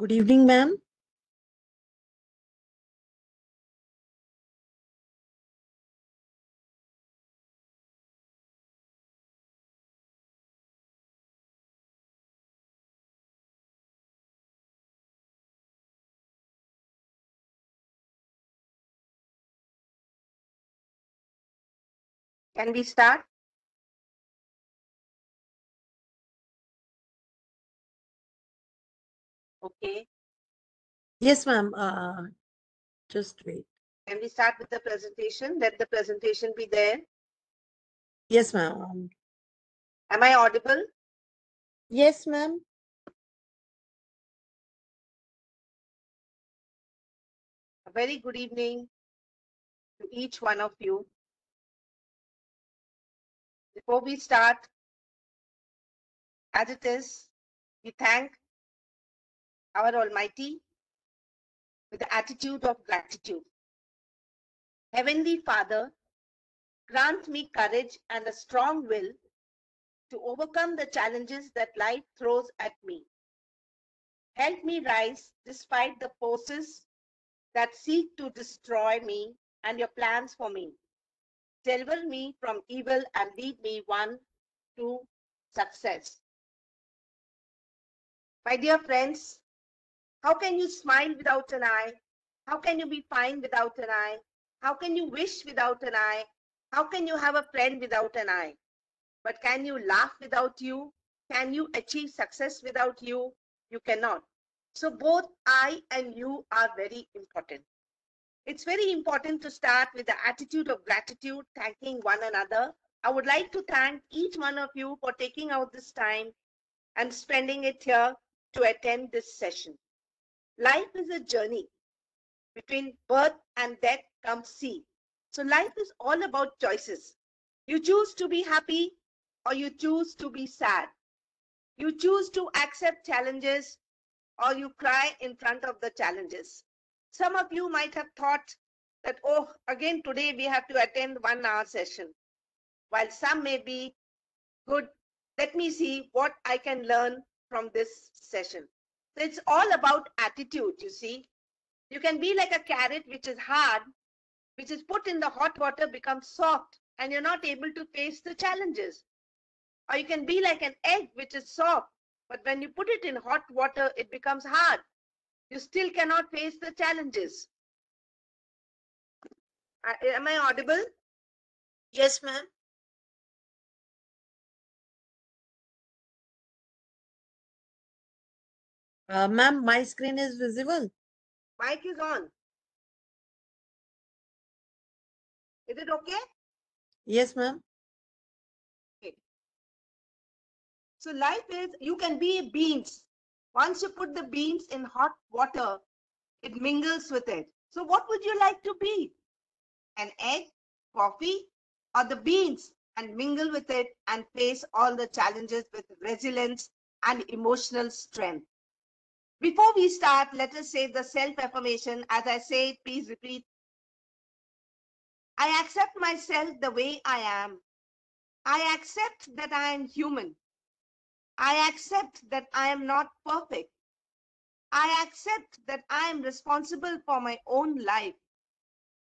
Good evening, ma'am. Can we start? Okay, Yes, ma'am. Uh, just wait. can we start with the presentation? Let the presentation be there. Yes, ma'am. Am I audible? Yes, ma'am. A very good evening to each one of you. Before we start, as it is, we thank our Almighty with the attitude of gratitude. Heavenly Father, grant me courage and a strong will to overcome the challenges that life throws at me. Help me rise despite the forces that seek to destroy me and your plans for me. Deliver me from evil and lead me one to success. My dear friends, how can you smile without an I? How can you be fine without an I? How can you wish without an I? How can you have a friend without an I? But can you laugh without you? Can you achieve success without you? You cannot. So both I and you are very important. It's very important to start with the attitude of gratitude, thanking one another. I would like to thank each one of you for taking out this time and spending it here to attend this session. Life is a journey. Between birth and death comes sea. So life is all about choices. You choose to be happy or you choose to be sad. You choose to accept challenges or you cry in front of the challenges. Some of you might have thought that, oh, again today we have to attend one hour session. While some may be good, let me see what I can learn from this session. So it's all about attitude, you see. You can be like a carrot which is hard, which is put in the hot water, becomes soft, and you're not able to face the challenges. Or you can be like an egg which is soft, but when you put it in hot water, it becomes hard. You still cannot face the challenges. Am I audible? Yes, ma'am. Uh, ma'am, my screen is visible. Mic is on. Is it okay? Yes, ma'am. Okay. So life is, you can be beans. Once you put the beans in hot water, it mingles with it. So what would you like to be? An egg, coffee, or the beans and mingle with it and face all the challenges with resilience and emotional strength. Before we start, let us say the self-affirmation. As I say please repeat. I accept myself the way I am. I accept that I am human. I accept that I am not perfect. I accept that I am responsible for my own life.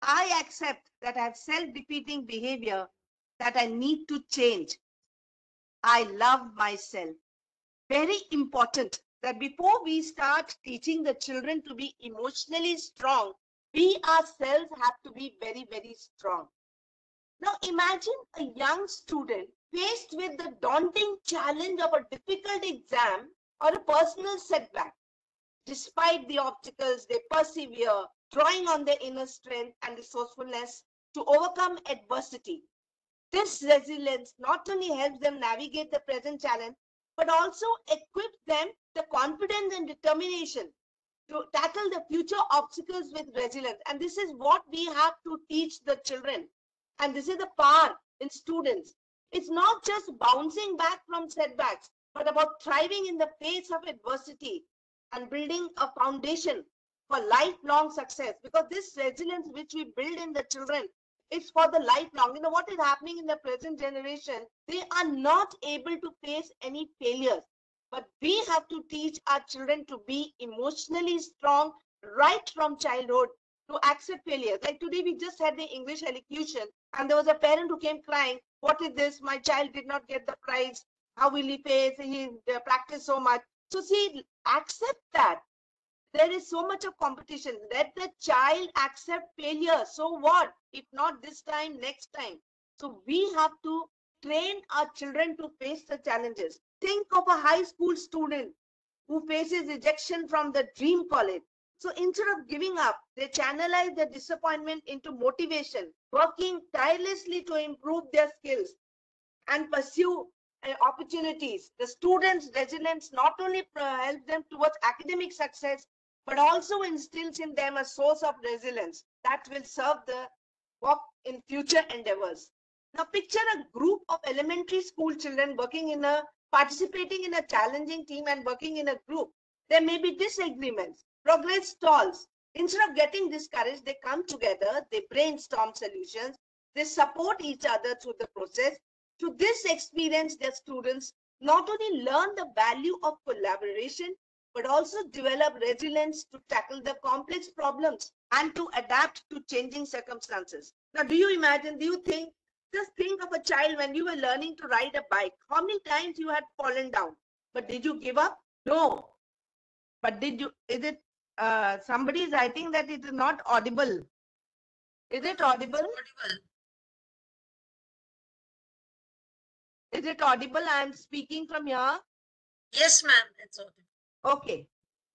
I accept that I have self defeating behavior that I need to change. I love myself. Very important that before we start teaching the children to be emotionally strong, we ourselves have to be very, very strong. Now imagine a young student faced with the daunting challenge of a difficult exam or a personal setback. Despite the obstacles, they persevere, drawing on their inner strength and resourcefulness to overcome adversity. This resilience not only helps them navigate the present challenge, but also equips them the confidence and determination to tackle the future obstacles with resilience. And this is what we have to teach the children. And this is the power in students. It's not just bouncing back from setbacks, but about thriving in the face of adversity and building a foundation for lifelong success. Because this resilience which we build in the children is for the lifelong. You know what is happening in the present generation? They are not able to face any failures. But we have to teach our children to be emotionally strong right from childhood to accept failure. Like today, we just had the English elocution, and there was a parent who came crying, What is this? My child did not get the prize. How will he face? He practiced so much. So, see, accept that. There is so much of competition. Let the child accept failure. So, what? If not this time, next time. So, we have to train our children to face the challenges. Think of a high school student who faces rejection from the dream college. So instead of giving up, they channelize their disappointment into motivation, working tirelessly to improve their skills and pursue uh, opportunities. The students' resilience not only uh, helps them towards academic success, but also instills in them a source of resilience that will serve the work in future endeavors. Now picture a group of elementary school children working in a participating in a challenging team and working in a group. There may be disagreements, progress stalls. Instead of getting discouraged, they come together, they brainstorm solutions, they support each other through the process. Through this experience, their students not only learn the value of collaboration, but also develop resilience to tackle the complex problems and to adapt to changing circumstances. Now, do you imagine, do you think just think of a child when you were learning to ride a bike. How many times you had fallen down? But did you give up? No. But did you, is it, uh, somebody is writing that it is not audible. Is it audible? Audible. Is it audible? I am speaking from here. Yes, ma'am. It's audible. Okay.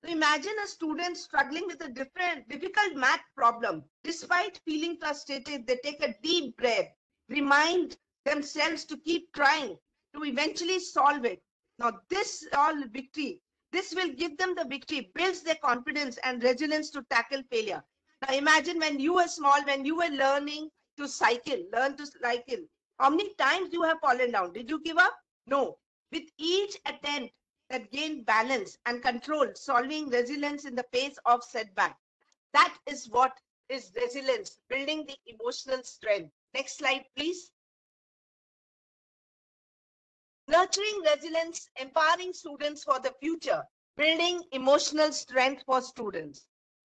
So imagine a student struggling with a different, difficult math problem. Despite feeling frustrated, they take a deep breath, remind themselves to keep trying to eventually solve it. Now, this all victory, this will give them the victory, builds their confidence and resilience to tackle failure. Now, imagine when you were small, when you were learning to cycle, learn to cycle. How many times you have fallen down? Did you give up? No. With each attempt that gained balance and control, solving resilience in the face of setback. That is what is resilience, building the emotional strength. Next slide, please. Nurturing resilience, empowering students for the future, building emotional strength for students.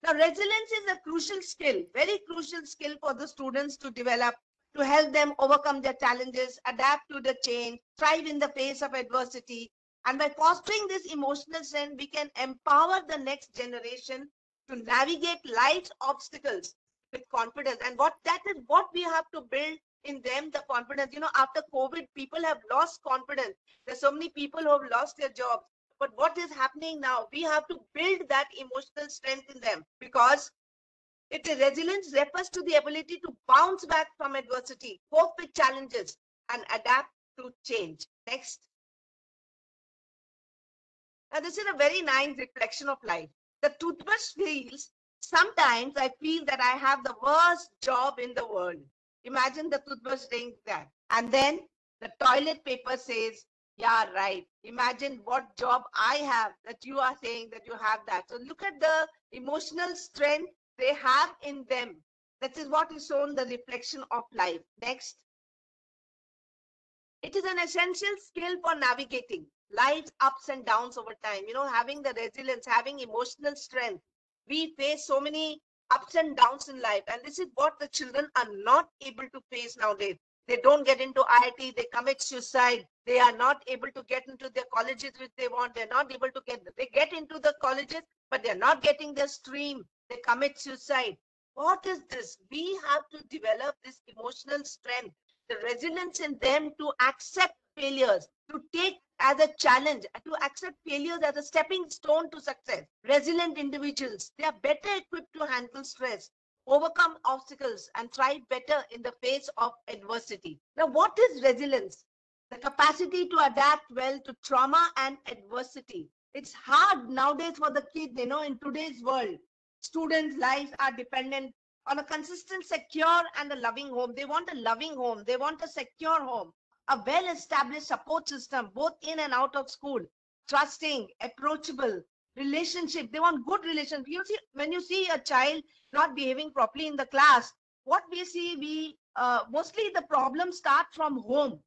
Now, resilience is a crucial skill, very crucial skill for the students to develop to help them overcome their challenges, adapt to the change, thrive in the face of adversity. And by fostering this emotional strength, we can empower the next generation to navigate life's obstacles with confidence. And what that is what we have to build in them the confidence. You know, after COVID, people have lost confidence. There's so many people who have lost their jobs. But what is happening now? We have to build that emotional strength in them because it resilience refers to the ability to bounce back from adversity, cope with challenges, and adapt to change. Next. Now, this is a very nice reflection of life. The toothbrush feels sometimes I feel that I have the worst job in the world. Imagine the toothbrush saying that. And then the toilet paper says, yeah, right. Imagine what job I have that you are saying that you have that. So look at the emotional strength they have in them. That is what is shown the reflection of life. Next. It is an essential skill for navigating life's ups and downs over time. You know, having the resilience, having emotional strength. We face so many ups and downs in life, and this is what the children are not able to face nowadays. They don't get into IIT, they commit suicide, they are not able to get into the colleges which they want, they're not able to get, they get into the colleges, but they're not getting the stream, they commit suicide. What is this? We have to develop this emotional strength, the resilience in them to accept failures, to take as a challenge, to accept failures as a stepping stone to success. Resilient individuals, they are better equipped to handle stress, overcome obstacles, and thrive better in the face of adversity. Now, what is resilience? The capacity to adapt well to trauma and adversity. It's hard nowadays for the kids, you know, in today's world. Students' lives are dependent on a consistent, secure, and a loving home. They want a loving home. They want a secure home a well-established support system, both in and out of school, trusting, approachable, relationship. They want good relations. You see, when you see a child not behaving properly in the class, what we see, we uh, mostly the problems start from home.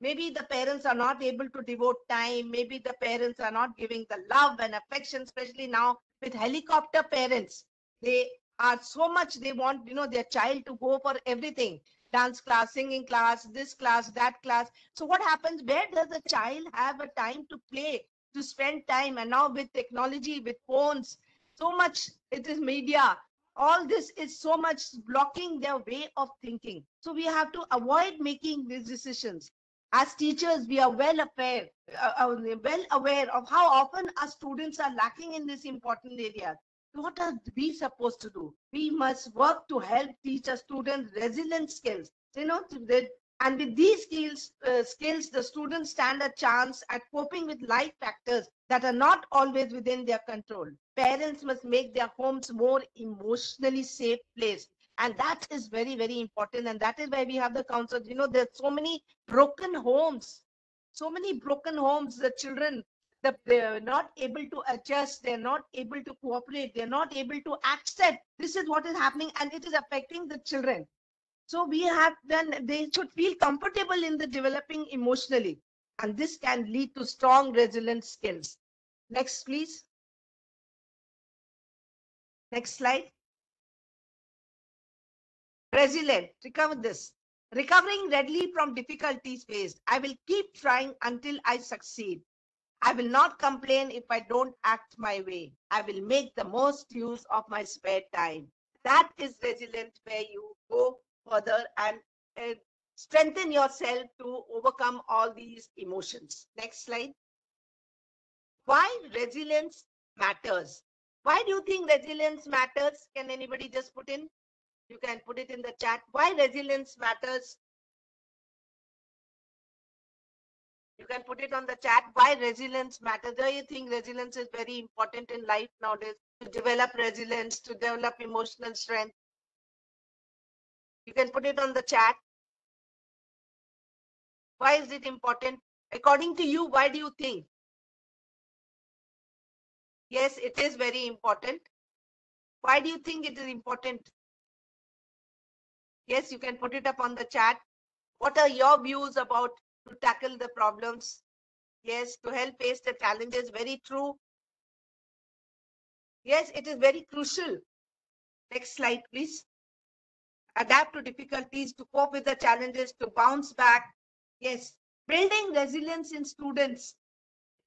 maybe the parents are not able to devote time maybe the parents are not giving the love and affection especially now with helicopter parents they are so much they want you know their child to go for everything dance class singing class this class that class. So what happens? Where does the child have a time to play to spend time? And now with technology with phones so much it is media. All this is so much blocking their way of thinking. So we have to avoid making these decisions. As teachers we are well aware uh, uh, well aware of how often our students are lacking in this important area what are we supposed to do? We must work to help teach our students resilient skills. You know to the, and with these skills uh, skills the students stand a chance at coping with life factors that are not always within their control. Parents must make their homes more emotionally safe place. And that is very very important. And that is why we have the council you know there's so many broken homes. So many broken homes the children the, they're not able to adjust they're not able to cooperate they're not able to accept. This is what is happening and it is affecting the children. So we have then they should feel comfortable in the developing emotionally and this can lead to strong resilient skills. Next please. Next slide. Resilient recover this. Recovering readily from difficulties faced. I will keep trying until i succeed i will not complain if i don't act my way. I will make the most use of my spare time. That is resilient where you go further and uh, strengthen yourself to overcome all these emotions. Next slide. Why resilience matters? Why do you think resilience matters? Can anybody just put in? You can put it in the chat. Why resilience matters? You can put it on the chat. Why resilience matters? Do you think resilience is very important in life nowadays? To develop resilience, to develop emotional strength. You can put it on the chat. Why is it important? According to you, why do you think? Yes, it is very important. Why do you think it is important? Yes, you can put it up on the chat. What are your views about to tackle the problems? Yes, to help face the challenges. Very true. Yes, it is very crucial. Next slide, please. Adapt to difficulties, to cope with the challenges, to bounce back. Yes, building resilience in students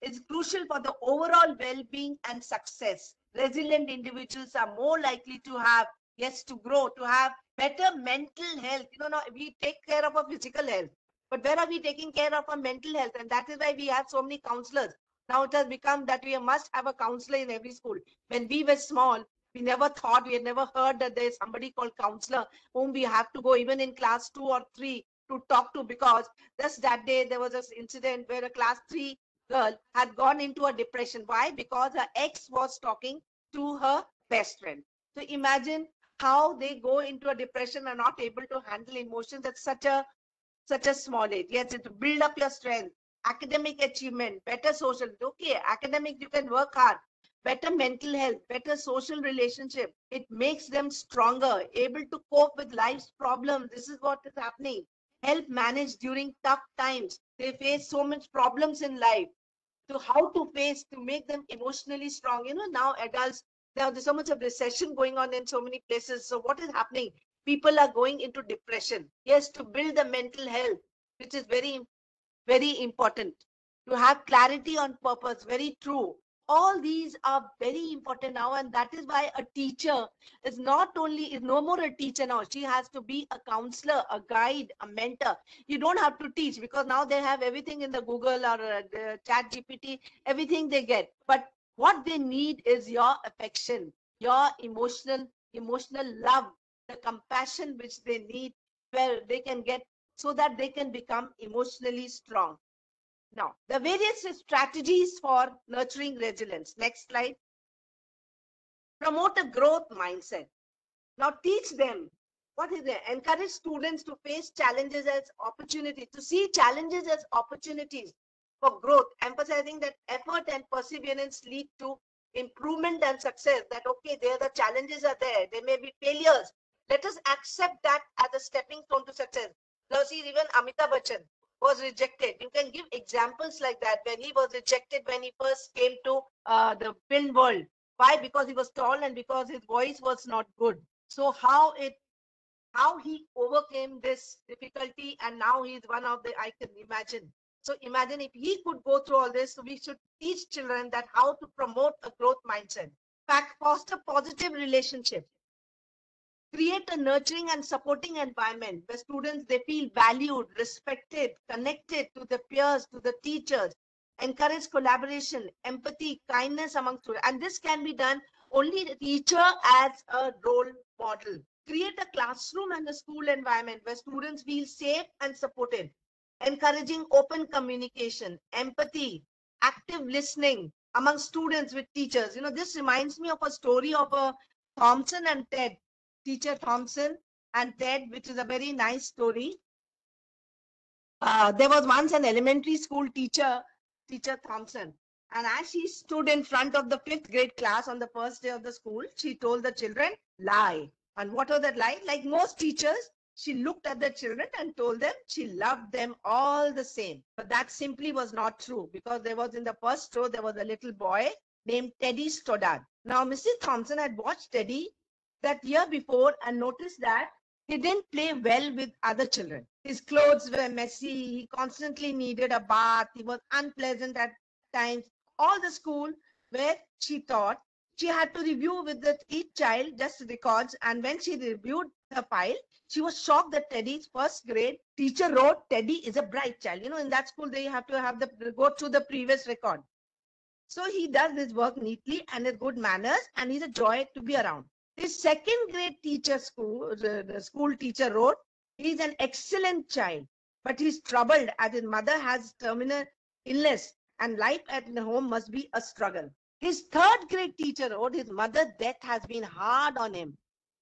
is crucial for the overall well-being and success. Resilient individuals are more likely to have, yes, to grow, to have better mental health. You know, now we take care of our physical health, but where are we taking care of our mental health? And that is why we have so many counselors. Now it has become that we must have a counselor in every school. When we were small, we never thought, we had never heard that there's somebody called counselor whom we have to go even in class two or three to talk to because just that day there was this incident where a class three girl had gone into a depression. Why? Because her ex was talking to her best friend. So imagine how they go into a depression and not able to handle emotions at such a such a small age. Yes, to build up your strength, academic achievement, better social. Okay, academic you can work hard, better mental health, better social relationship. It makes them stronger, able to cope with life's problems. This is what is happening. Help manage during tough times. They face so much problems in life. To how to face to make them emotionally strong. You know, now adults now there's so much of recession going on in so many places. So what is happening? People are going into depression. Yes, to build the mental health, which is very, very important. To have clarity on purpose, very true. All these are very important now, and that is why a teacher is not only is no more a teacher now. She has to be a counselor, a guide, a mentor. You don't have to teach because now they have everything in the Google or uh, the Chat GPT. Everything they get, but what they need is your affection your emotional emotional love the compassion which they need where they can get so that they can become emotionally strong now the various strategies for nurturing resilience next slide promote a growth mindset now teach them what is it encourage students to face challenges as opportunities to see challenges as opportunities for growth, emphasizing that effort and perseverance lead to improvement and success. That okay, there are the challenges are there, there may be failures. Let us accept that as a stepping stone to success. Now see even Amitabh Bachchan, was rejected. You can give examples like that when he was rejected when he first came to uh, the film world. Why? Because he was tall and because his voice was not good. So how it how he overcame this difficulty and now he's one of the I can imagine. So imagine if he could go through all this, so we should teach children that how to promote a growth mindset. Fact, foster positive relationships create a nurturing and supporting environment where students they feel valued respected connected to the peers to the teachers encourage collaboration empathy kindness among students. And this can be done only the teacher as a role model. Create a classroom and a school environment where students feel safe and supported. Encouraging open communication empathy active listening among students with teachers. You know this reminds me of a story of a thompson and ted teacher Thompson and Ted, which is a very nice story. Uh, there was once an elementary school teacher, teacher Thompson, and as she stood in front of the fifth grade class on the first day of the school, she told the children, lie. And what was that lie? Like most teachers, she looked at the children and told them she loved them all the same. But that simply was not true because there was in the first row, there was a little boy named Teddy Stoddard. Now, Mrs. Thompson had watched Teddy that year before and noticed that he didn't play well with other children. His clothes were messy. He constantly needed a bath. He was unpleasant at times. All the school where she taught, she had to review with the, each child just records. And when she reviewed the file, she was shocked that Teddy's first grade teacher wrote Teddy is a bright child. You know, in that school, they have to have the go through the previous record. So he does his work neatly and with good manners, and he's a joy to be around. His second grade teacher school, the, school teacher wrote, he's an excellent child, but he's troubled as his mother has terminal illness and life at home must be a struggle. His third grade teacher wrote, his mother's death has been hard on him.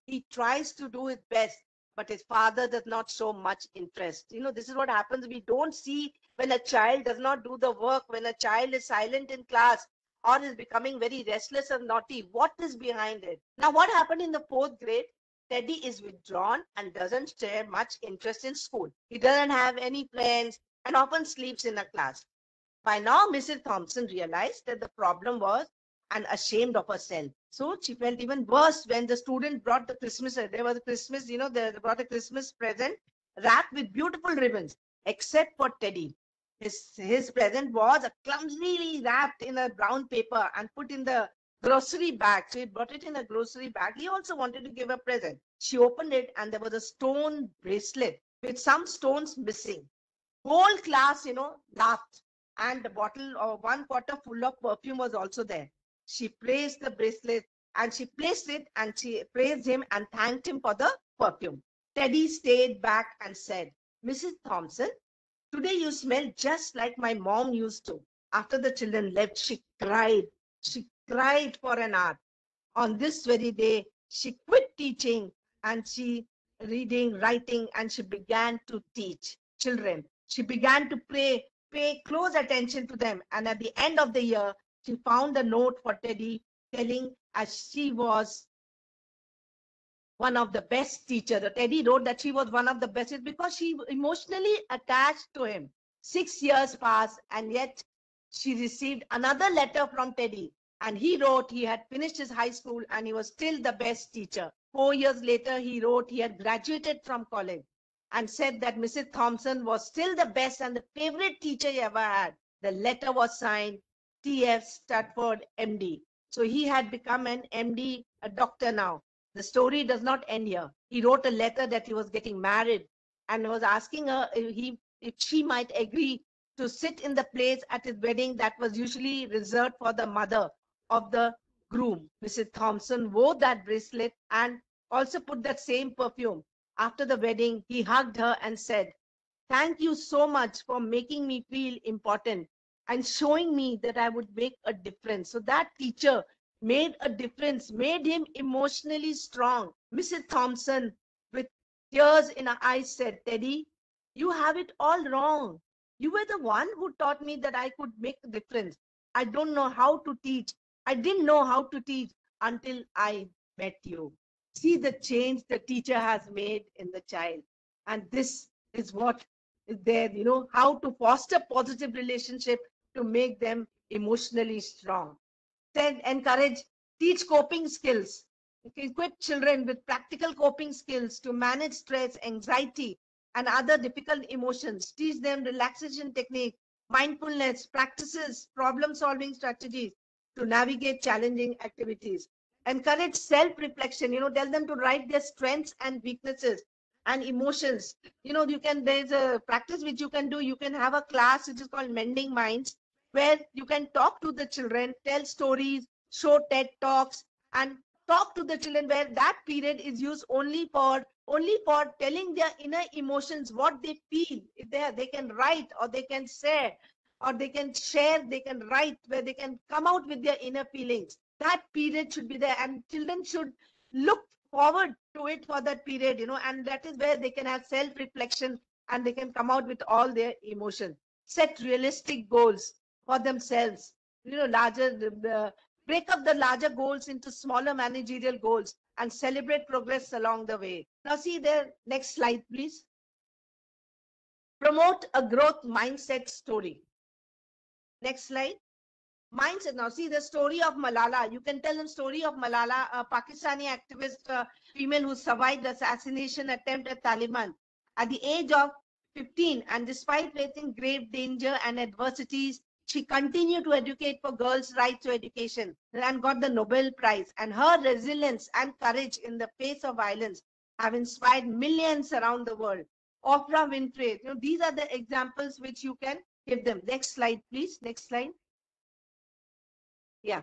He tries to do his best, but his father does not show much interest. You know, this is what happens. We don't see when a child does not do the work, when a child is silent in class, or is becoming very restless and naughty. What is behind it? Now, what happened in the fourth grade? Teddy is withdrawn and doesn't share much interest in school. He doesn't have any friends and often sleeps in a class. By now, Mrs. Thompson realized that the problem was and ashamed of herself. So she felt even worse when the student brought the Christmas. Uh, there was a Christmas, you know, they brought a Christmas present wrapped with beautiful ribbons, except for Teddy. His, his present was clumsily wrapped in a brown paper and put in the grocery bag. So he brought it in a grocery bag. He also wanted to give a present. She opened it and there was a stone bracelet with some stones missing. Whole class, you know, laughed. And the bottle or one quarter full of perfume was also there. She praised the bracelet and she placed it and she praised him and thanked him for the perfume. Teddy stayed back and said, Mrs. Thompson, Today you smell just like my mom used to. After the children left, she cried. She cried for an hour. On this very day, she quit teaching and she reading, writing, and she began to teach children. She began to pray, pay close attention to them. And at the end of the year, she found a note for Teddy telling as she was one of the best teachers. Teddy wrote that she was one of the best because she emotionally attached to him. Six years passed and yet she received another letter from Teddy. And he wrote he had finished his high school and he was still the best teacher. Four years later, he wrote he had graduated from college and said that Mrs. Thompson was still the best and the favorite teacher he ever had. The letter was signed T.F. Stratford, MD. So he had become an MD, a doctor now. The story does not end here. He wrote a letter that he was getting married and was asking her if, he, if she might agree to sit in the place at his wedding that was usually reserved for the mother of the groom. Mrs. Thompson wore that bracelet and also put that same perfume. After the wedding, he hugged her and said, Thank you so much for making me feel important and showing me that I would make a difference. So that teacher made a difference, made him emotionally strong. Mrs. Thompson, with tears in her eyes, said, Teddy, you have it all wrong. You were the one who taught me that I could make a difference. I don't know how to teach. I didn't know how to teach until I met you. See the change the teacher has made in the child. And this is what is there, you know, how to foster positive relationship to make them emotionally strong. Then encourage, teach coping skills. Equip children with practical coping skills to manage stress, anxiety, and other difficult emotions. Teach them relaxation technique, mindfulness practices, problem solving strategies to navigate challenging activities. Encourage self reflection, you know, tell them to write their strengths and weaknesses and emotions. You know, you can, there's a practice which you can do. You can have a class which is called Mending Minds, where you can talk to the children, tell stories, show TED Talks, and talk to the children where that period is used only for only for telling their inner emotions what they feel. If they they can write or they can share or they can share they can write where they can come out with their inner feelings. That period should be there and children should look forward to it for that period you know and that is where they can have self reflection and they can come out with all their emotions set realistic goals for themselves. You know larger uh, break up the larger goals into smaller managerial goals and celebrate progress along the way. Now see there next slide please. Promote a growth mindset story. Next slide. Mindset. Now see the story of malala. You can tell them story of malala a pakistani activist uh, female who survived the assassination attempt at taliban. At the age of 15 and despite facing grave danger and adversities she continued to educate for girls' right to education and got the Nobel Prize. And her resilience and courage in the face of violence have inspired millions around the world. Oprah Winfrey, you know, these are the examples which you can give them. Next slide, please. Next slide. Yeah.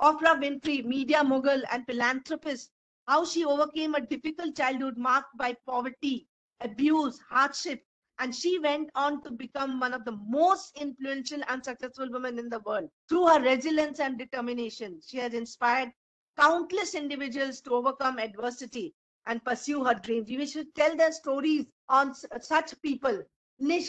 Oprah Winfrey, media mogul and philanthropist, how she overcame a difficult childhood marked by poverty, abuse, hardship, and she went on to become one of the most influential and successful women in the world. Through her resilience and determination, she has inspired countless individuals to overcome adversity and pursue her dreams. We should tell their stories on such people. Nick,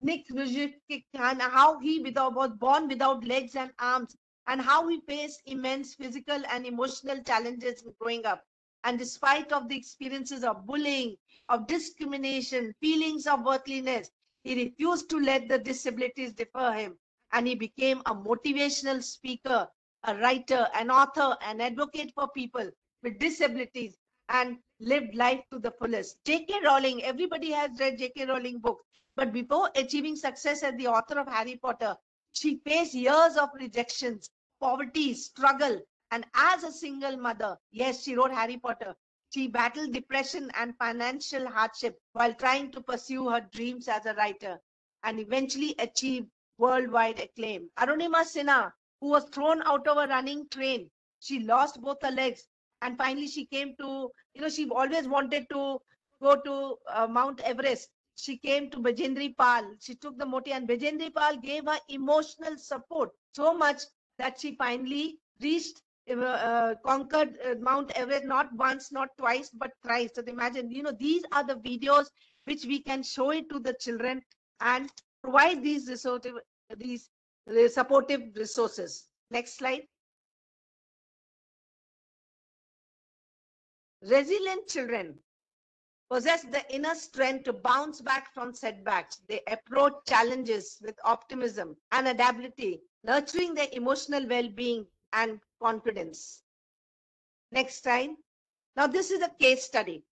Nick and how he without, was born without legs and arms and how he faced immense physical and emotional challenges growing up. And despite of the experiences of bullying, of discrimination, feelings of worthlessness, he refused to let the disabilities defer him. And he became a motivational speaker, a writer, an author, an advocate for people with disabilities and lived life to the fullest. J.K. Rowling, everybody has read J.K. Rowling books. But before achieving success as the author of Harry Potter, she faced years of rejections, poverty, struggle, and as a single mother, yes, she wrote Harry Potter. She battled depression and financial hardship while trying to pursue her dreams as a writer and eventually achieved worldwide acclaim. Arunima Sinha, who was thrown out of a running train, she lost both her legs and finally she came to, you know, she always wanted to go to uh, Mount Everest. She came to Bachendri Pal. She took the moti and Bachendri Pal gave her emotional support so much that she finally reached uh, conquered uh, Mount Everest not once, not twice, but thrice. So imagine, you know, these are the videos which we can show it to the children and provide these resources, these supportive resources. Next slide. Resilient children possess the inner strength to bounce back from setbacks. They approach challenges with optimism and adaptability, nurturing their emotional well-being and confidence. Next time. Now, this is a case study.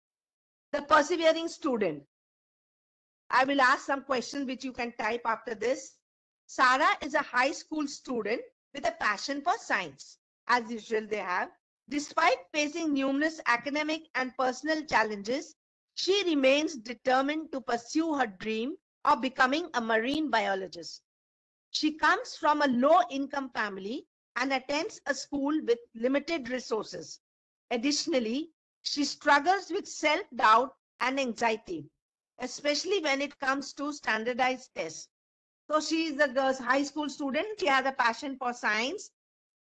The persevering student. I will ask some questions which you can type after this. Sarah is a high school student with a passion for science. As usual, they have. Despite facing numerous academic and personal challenges, she remains determined to pursue her dream of becoming a marine biologist. She comes from a low income family and attends a school with limited resources. Additionally, she struggles with self-doubt and anxiety, especially when it comes to standardized tests. So she is a girls high school student. She has a passion for science.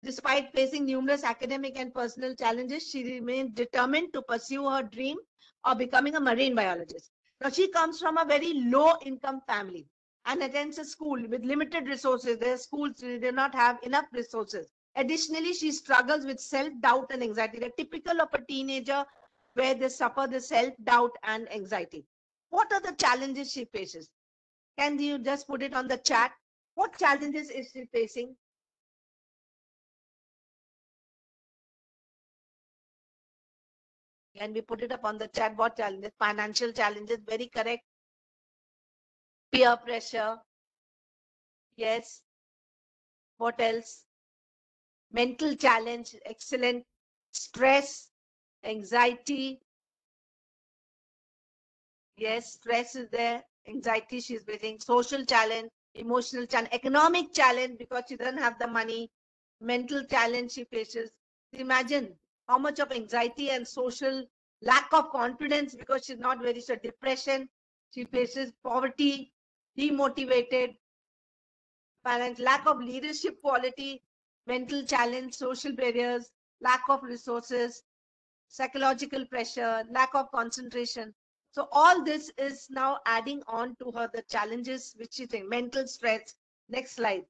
Despite facing numerous academic and personal challenges, she remains determined to pursue her dream of becoming a marine biologist. Now she comes from a very low income family and attends a school with limited resources. Their schools do not have enough resources. Additionally, she struggles with self-doubt and anxiety. They're typical of a teenager where they suffer the self-doubt and anxiety. What are the challenges she faces? Can you just put it on the chat? What challenges is she facing? Can we put it up on the chat? What challenges? Financial challenges, very correct. Peer pressure. Yes. What else? Mental challenge, excellent. Stress, anxiety. Yes, stress is there. Anxiety she's facing. Social challenge, emotional challenge, economic challenge because she doesn't have the money. Mental challenge she faces. Imagine how much of anxiety and social lack of confidence because she's not very sure. Depression, she faces poverty, demotivated, finance, lack of leadership quality, mental challenge, social barriers, lack of resources, psychological pressure, lack of concentration. So all this is now adding on to her the challenges which she thinks, mental stress. Next slide.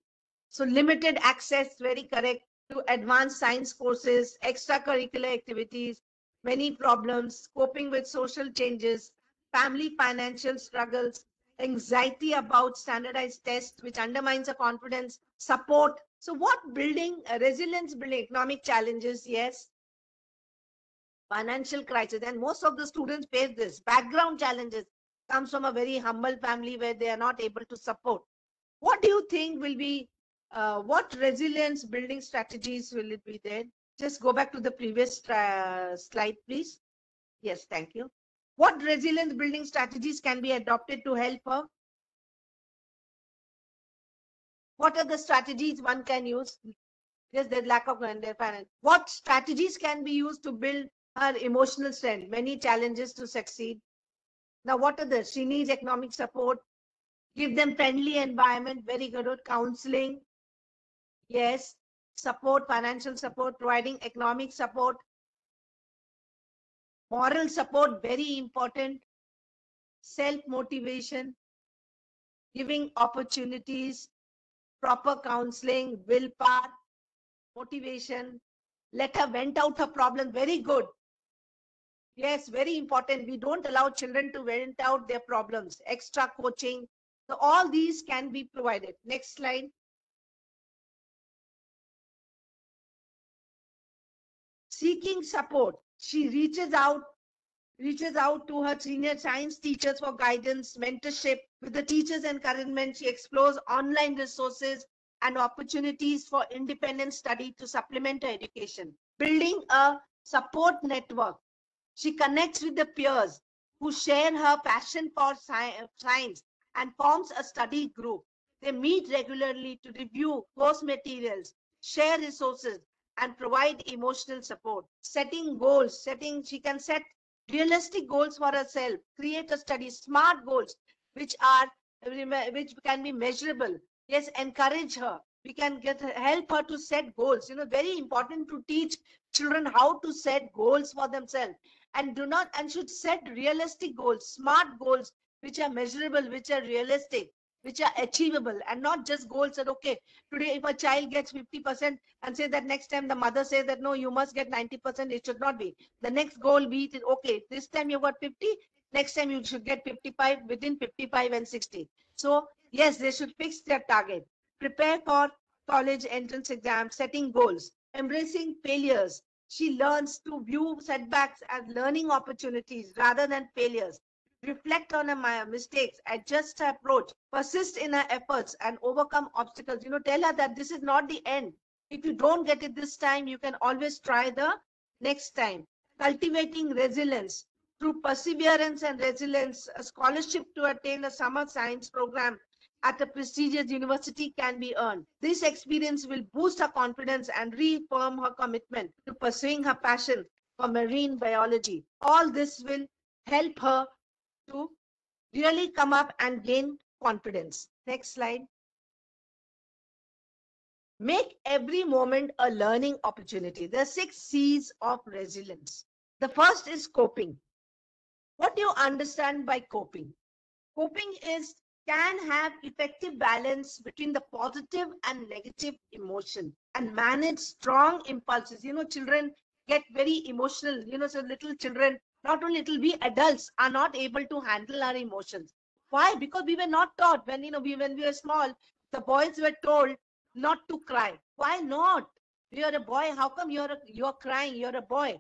So limited access, very correct, to advanced science courses, extracurricular activities, many problems, coping with social changes, family financial struggles, anxiety about standardized tests, which undermines her confidence, support. So what building, uh, resilience building, economic challenges, yes. Financial crisis, and most of the students face this. Background challenges comes from a very humble family where they are not able to support. What do you think will be, uh, what resilience building strategies will it be there? Just go back to the previous uh, slide, please. Yes, thank you. What resilience building strategies can be adopted to help her? What are the strategies one can use? Yes, there's lack of finance. What strategies can be used to build her emotional strength? Many challenges to succeed. Now, what are the? She needs economic support. Give them friendly environment. Very good. Counseling. Yes. Support, financial support, providing economic support. Moral support, very important. Self motivation. Giving opportunities. Proper counseling, willpower, motivation. Let her vent out her problem. Very good. Yes, very important. We don't allow children to vent out their problems. Extra coaching. So all these can be provided. Next slide. Seeking support. She reaches out reaches out to her senior science teachers for guidance, mentorship. With the teachers' encouragement, she explores online resources and opportunities for independent study to supplement her education. Building a support network. She connects with the peers who share her passion for science and forms a study group. They meet regularly to review course materials, share resources, and provide emotional support. Setting goals, setting, she can set realistic goals for herself, create a study, smart goals, which are which can be measurable. Yes, encourage her. We can get help her to set goals. You know, very important to teach children how to set goals for themselves and do not and should set realistic goals, smart goals, which are measurable, which are realistic, which are achievable, and not just goals that okay, today if a child gets 50% and say that next time the mother says that no, you must get 90%, it should not be. The next goal be okay, this time you got 50, next time you should get 55 within 55 and 60. So yes, they should fix their target. Prepare for college entrance exam, setting goals, embracing failures, she learns to view setbacks as learning opportunities rather than failures. Reflect on her mistakes, adjust her approach, persist in her efforts, and overcome obstacles. You know, tell her that this is not the end. If you don't get it this time, you can always try the next time. Cultivating resilience through perseverance and resilience, a scholarship to attain a summer science program at a prestigious university can be earned. This experience will boost her confidence and reaffirm her commitment to pursuing her passion for marine biology. All this will help her to really come up and gain confidence. Next slide. Make every moment a learning opportunity. Are six C's of resilience. The first is coping. What do you understand by coping? Coping is can have effective balance between the positive and negative emotion and manage strong impulses. You know, children get very emotional. You know, so little children, not only little, we adults are not able to handle our emotions. Why? Because we were not taught when you know we when we were small, the boys were told not to cry. Why not? You're a boy. How come you're a, you're crying? You're a boy.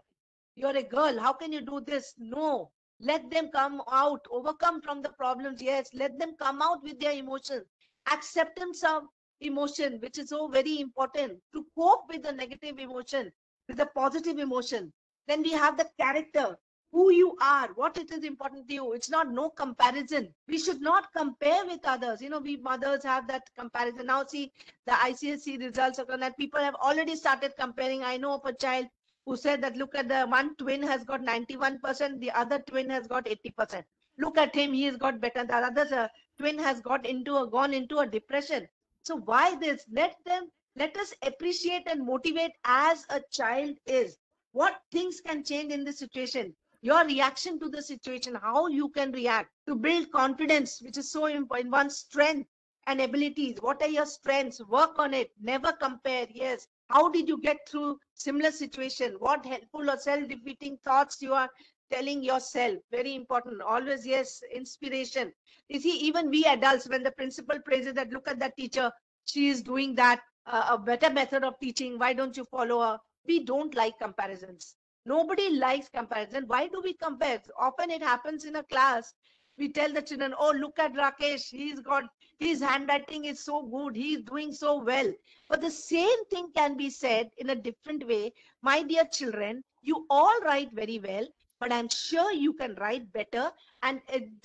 You're a girl. How can you do this? No. Let them come out, overcome from the problems. Yes, let them come out with their emotions. Acceptance of emotion, which is so very important to cope with the negative emotion, with the positive emotion. Then we have the character, who you are, what it is important to you. It's not no comparison. We should not compare with others. You know, we mothers have that comparison. Now see the ICSE results of that people have already started comparing. I know of a child who said that look at the one twin has got 91%, the other twin has got 80%. Look at him, he has got better. The other uh, twin has got into a gone into a depression. So why this? Let them let us appreciate and motivate as a child is. What things can change in this situation? Your reaction to the situation, how you can react to build confidence, which is so important. One's strength and abilities. What are your strengths? Work on it. Never compare. Yes. How did you get through similar situation? What helpful or self-defeating thoughts you are telling yourself? Very important. Always, yes, inspiration. You see, even we adults, when the principal praises that, look at that teacher, she is doing that, uh, a better method of teaching. Why don't you follow her? We don't like comparisons. Nobody likes comparison. Why do we compare? Often it happens in a class. We tell the children, oh, look at Rakesh. He's got, his handwriting is so good. He's doing so well. But the same thing can be said in a different way. My dear children, you all write very well, but I'm sure you can write better and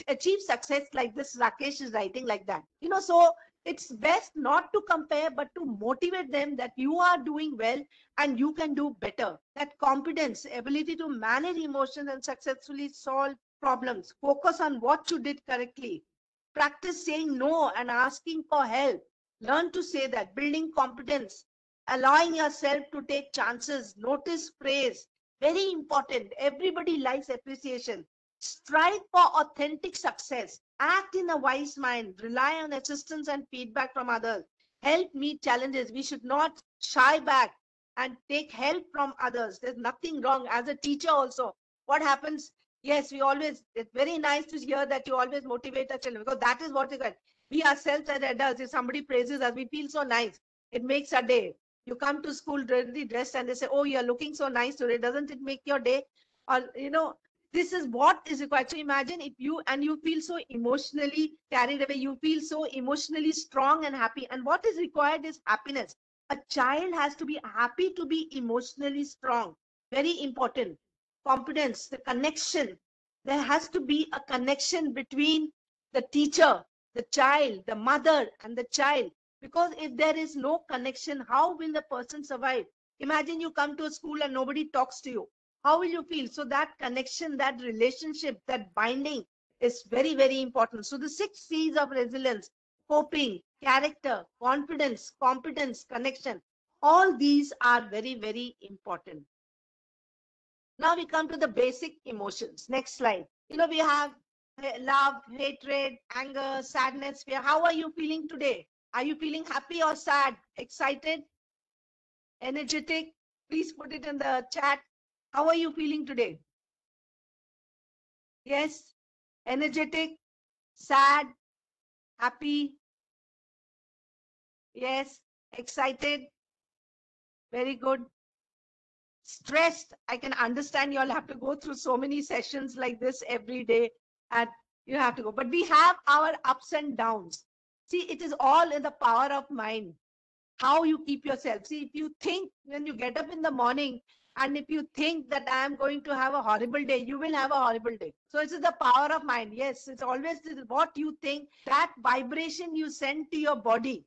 achieve success like this Rakesh is writing like that. You know, so it's best not to compare, but to motivate them that you are doing well and you can do better. That competence, ability to manage emotions and successfully solve problems. Focus on what you did correctly. Practice saying no and asking for help. Learn to say that. Building competence. Allowing yourself to take chances. Notice praise. Very important. Everybody likes appreciation. Strive for authentic success. Act in a wise mind. Rely on assistance and feedback from others. Help meet challenges. We should not shy back and take help from others. There's nothing wrong. As a teacher also, what happens? Yes, we always, it's very nice to hear that you always motivate our children because that is what is good. We ourselves as adults, if somebody praises us, we feel so nice. It makes our day. You come to school ready dressed and they say, oh, you're looking so nice today. Doesn't it make your day? Or, you know, this is what is required. So imagine if you and you feel so emotionally carried away you feel so emotionally strong and happy. And what is required is happiness. A child has to be happy to be emotionally strong. Very important. Competence the connection. There has to be a connection between the teacher the child the mother and the child. Because if there is no connection how will the person survive? Imagine you come to a school and nobody talks to you how will you feel? So that connection that relationship that binding is very very important. So the six c's of resilience coping character confidence competence connection all these are very very important. Now we come to the basic emotions. Next slide. You know we have love hatred anger sadness. Fear how are you feeling today? Are you feeling happy or sad excited energetic? Please put it in the chat how are you feeling today? Yes, energetic, sad, happy. Yes, excited. Very good. Stressed. I can understand you all have to go through so many sessions like this every day and you have to go. But we have our ups and downs. See, it is all in the power of mind. How you keep yourself. See, if you think when you get up in the morning, and if you think that I am going to have a horrible day, you will have a horrible day. So it's the power of mind. Yes, it's always what you think, that vibration you send to your body,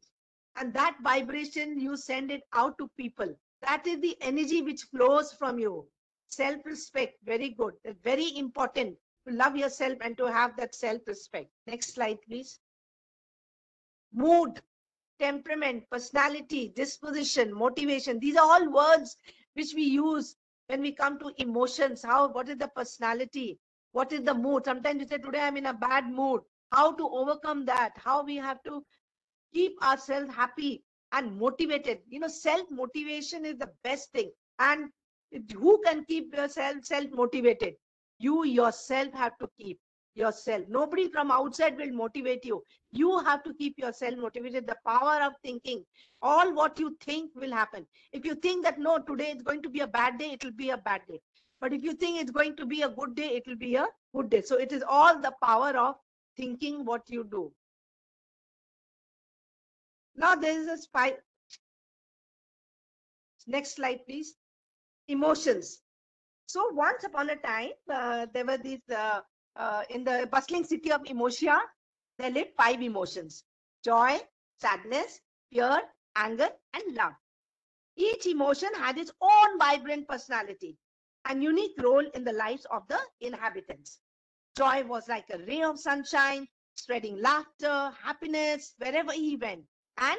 and that vibration you send it out to people. That is the energy which flows from you. Self respect, very good. Very important to love yourself and to have that self respect. Next slide, please. Mood, temperament, personality, disposition, motivation. These are all words which we use when we come to emotions. How, what is the personality? What is the mood? Sometimes you say, today I'm in a bad mood. How to overcome that? How we have to keep ourselves happy and motivated. You know, self-motivation is the best thing. And who can keep yourself self-motivated? You yourself have to keep. Yourself. Nobody from outside will motivate you. You have to keep yourself motivated. The power of thinking. All what you think will happen. If you think that no, today is going to be a bad day, it will be a bad day. But if you think it's going to be a good day, it will be a good day. So it is all the power of thinking what you do. Now there is a spy. Next slide, please. Emotions. So once upon a time, uh, there were these uh, uh, in the bustling city of Emotia. There lived five emotions: joy, sadness, fear, anger, and love. Each emotion had its own vibrant personality and unique role in the lives of the inhabitants. Joy was like a ray of sunshine, spreading laughter, happiness wherever he went, and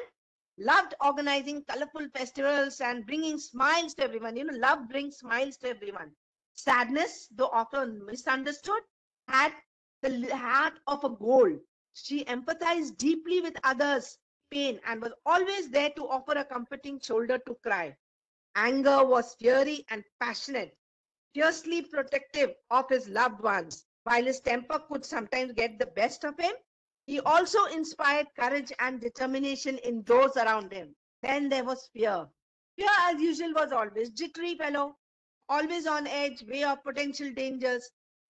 loved organizing colorful festivals and bringing smiles to everyone. You know, love brings smiles to everyone. Sadness, though often misunderstood, had the heart of a gold. She empathized deeply with others' pain and was always there to offer a comforting shoulder to cry. Anger was fiery and passionate, fiercely protective of his loved ones. While his temper could sometimes get the best of him, he also inspired courage and determination in those around him. Then there was fear. Fear, as usual, was always jittery fellow, always on edge, way of potential dangers.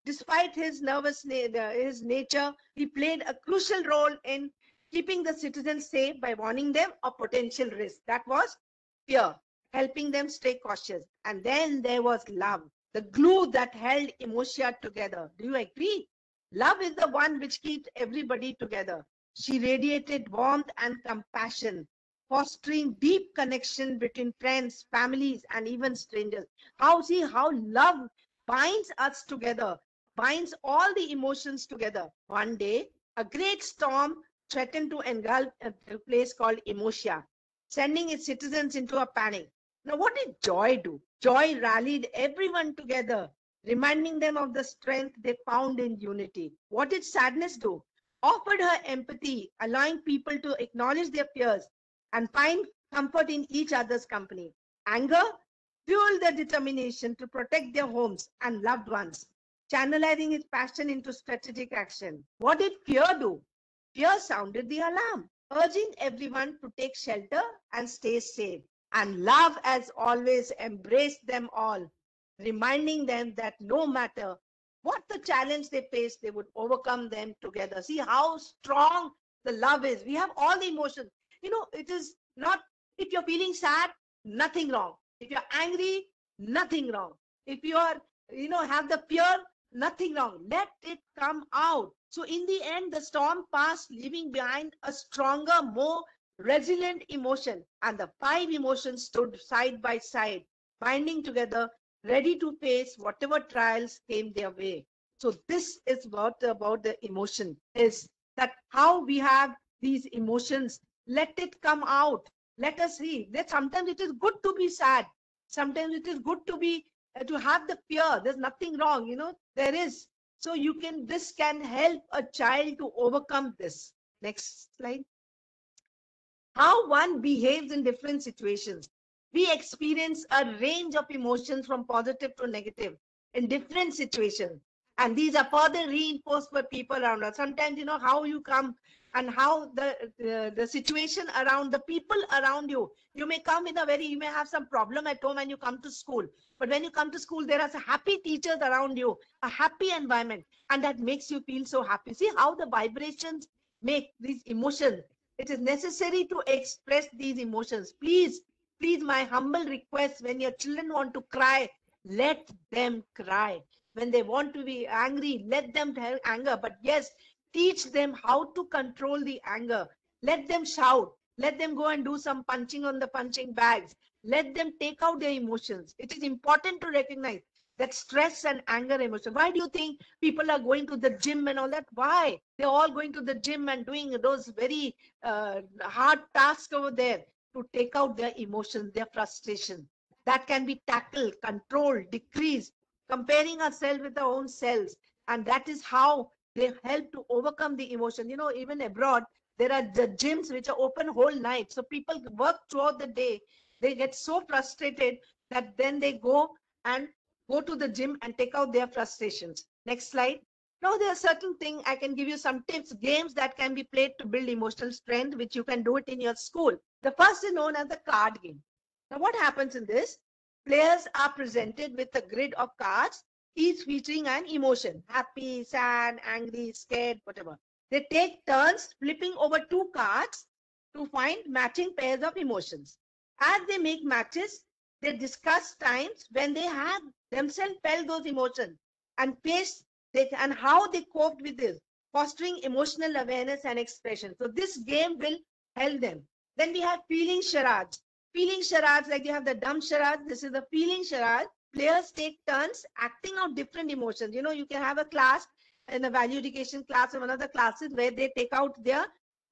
Despite his nervous na- his nature, he played a crucial role in keeping the citizens safe by warning them of potential risk. That was fear, helping them stay cautious. And then there was love, the glue that held Emotia together. Do you agree? Love is the one which keeps everybody together. She radiated warmth and compassion, fostering deep connection between friends, families, and even strangers. How see how love binds us together, binds all the emotions together. One day, a great storm threatened to engulf a place called Emotia, sending its citizens into a panic. Now, what did joy do? Joy rallied everyone together, reminding them of the strength they found in unity. What did sadness do? Offered her empathy, allowing people to acknowledge their fears and find comfort in each other's company. Anger fueled their determination to protect their homes and loved ones, channelizing his passion into strategic action. What did fear do? Fear sounded the alarm, urging everyone to take shelter and stay safe. And love, as always, embraced them all, reminding them that no matter what the challenge they face, they would overcome them together. See how strong the love is. We have all the emotions. You know, it is not, if you're feeling sad, nothing wrong. If you're angry, nothing wrong. If you are, you know, have the fear, nothing wrong. Let it come out. So in the end, the storm passed, leaving behind a stronger, more resilient emotion. And the five emotions stood side by side, binding together, ready to face whatever trials came their way. So this is what about the emotion is that how we have these emotions. Let it come out. Let us see that sometimes it is good to be sad. Sometimes it is good to be to have the fear. There's nothing wrong, you know. There is. So you can. This can help a child to overcome this. Next slide. How one behaves in different situations we experience a range of emotions from positive to negative in different situations and these are further reinforced by people around us sometimes you know how you come and how the, the the situation around the people around you. You may come in a very you may have some problem at home and you come to school. But when you come to school there are happy teachers around you a happy environment and that makes you feel so happy. See how the vibrations make these emotions. It is necessary to express these emotions. Please please my humble request when your children want to cry let them cry. When they want to be angry let them have anger. But yes teach them how to control the anger. Let them shout. Let them go and do some punching on the punching bags. Let them take out their emotions. It is important to recognize that stress and anger emotion. Why do you think people are going to the gym and all that? Why? They're all going to the gym and doing those very uh, hard tasks over there to take out their emotions, their frustration. That can be tackled, controlled, decreased, comparing ourselves with our own selves. And that is how they help to overcome the emotion. You know, even abroad, there are the gyms which are open whole night. So people work throughout the day. They get so frustrated that then they go and go to the gym and take out their frustrations. Next slide. Now there are certain things I can give you some tips, games that can be played to build emotional strength, which you can do it in your school. The first is known as the card game. Now what happens in this? Players are presented with a grid of cards, each featuring an emotion, happy, sad, angry, scared, whatever. They take turns flipping over two cards to find matching pairs of emotions. As they make matches, they discuss times when they have themselves felt those emotions and faced they, and how they coped with this, fostering emotional awareness and expression. So this game will help them. Then we have feeling charades. Feeling charades, like you have the dumb charade. This is the feeling charade. Players take turns acting out different emotions. You know, you can have a class in a value education class or one of the classes where they take out their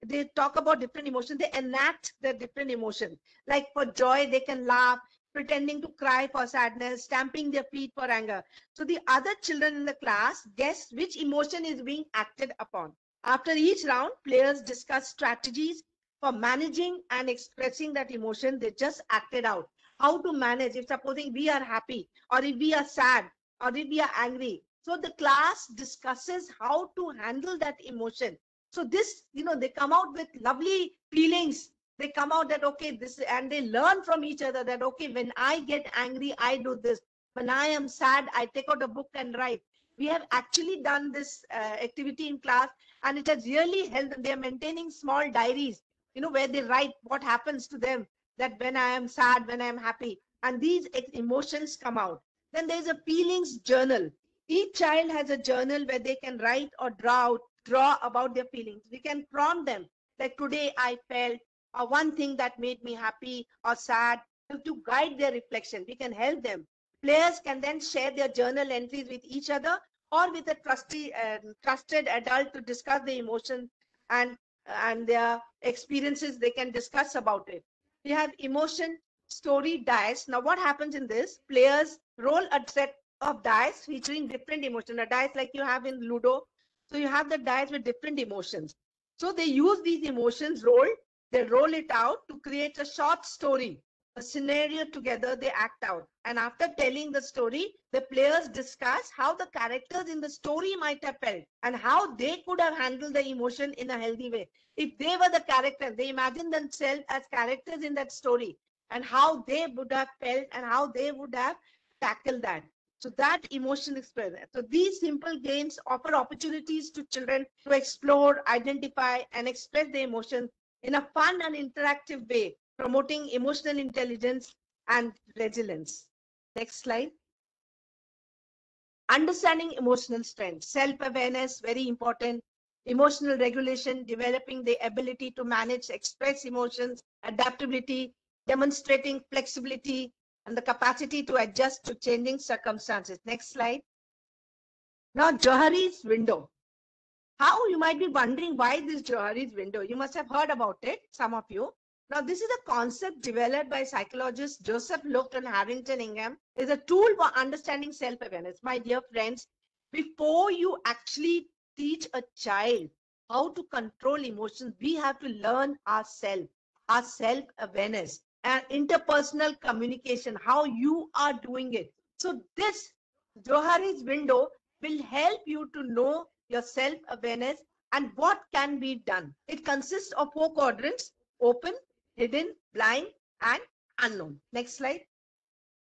they talk about different emotions they enact their different emotions like for joy they can laugh pretending to cry for sadness stamping their feet for anger. So the other children in the class guess which emotion is being acted upon. After each round players discuss strategies for managing and expressing that emotion. They just acted out how to manage. If supposing we are happy or if we are sad or if we are angry. So the class discusses how to handle that emotion. So this you know they come out with lovely feelings. They come out that okay this and they learn from each other that okay when i get angry i do this. When i am sad i take out a book and write. We have actually done this uh, activity in class and it has really helped. They are maintaining small diaries you know where they write what happens to them that when i am sad when i am happy and these emotions come out then there's a feelings journal each child has a journal where they can write or draw out draw about their feelings. We can prompt them like today I felt or one thing that made me happy or sad to, guide their reflection. We can help them. Players can then share their journal entries with each other or with a trusty, uh, trusted adult to discuss the emotions and and their experiences. They can discuss about it. We have emotion story dice. Now, what happens in this? Players roll a set of dice featuring different emotions. A dice like you have in Ludo, so you have the dice with different emotions. So they use these emotions rolled, they roll it out to create a short story, scenario together they act out. And after telling the story, the players discuss how the characters in the story might have felt and how they could have handled the emotion in a healthy way. If they were the characters, they imagine themselves as characters in that story and how they would have felt and how they would have tackled that. So that emotion experience. So these simple games offer opportunities to children to explore, identify, and express their emotions in a fun and interactive way, promoting emotional intelligence and resilience. Next slide. Understanding emotional strength, self-awareness, very important. Emotional regulation, developing the ability to manage, express emotions, adaptability, demonstrating flexibility, and the capacity to adjust to changing circumstances. Next slide. Now, Johari's window. How you might be wondering why this Johari's window? You must have heard about it, some of you. Now, this is a concept developed by psychologists Joseph Luft and Harrington Ingham. Is a tool for understanding self-awareness. My dear friends, before you actually teach a child how to control emotions, we have to learn ourselves, our self-awareness and interpersonal communication, how you are doing it. So this Johari's window will help you to know your self-awareness and what can be done. It consists of four quadrants, open, hidden, blind, and unknown. Next slide.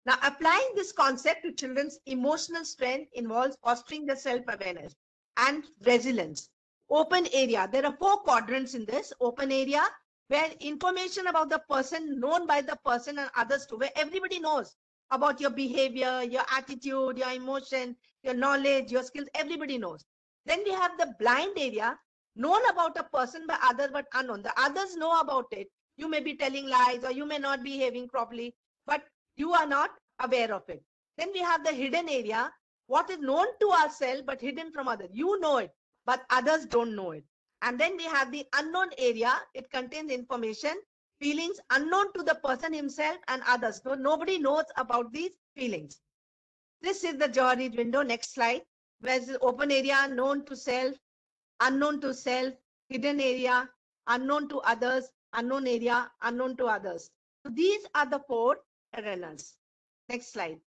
Now, applying this concept to children's emotional strength involves fostering their self-awareness and resilience. Open area. There are four quadrants in this. Open area, where information about the person known by the person and others too, where everybody knows about your behavior, your attitude, your emotion, your knowledge, your skills, everybody knows. Then we have the blind area, known about a person by others but unknown. The others know about it. You may be telling lies or you may not be behaving properly, but you are not aware of it. Then we have the hidden area, what is known to ourselves but hidden from others. You know it, but others don't know it. And then we have the unknown area. It contains information, feelings unknown to the person himself and others. So nobody knows about these feelings. This is the Johari's window. Next slide. Where's the open area known to self, unknown to self, hidden area, unknown to others, unknown area, unknown to others. So these are the four arenas. Next slide.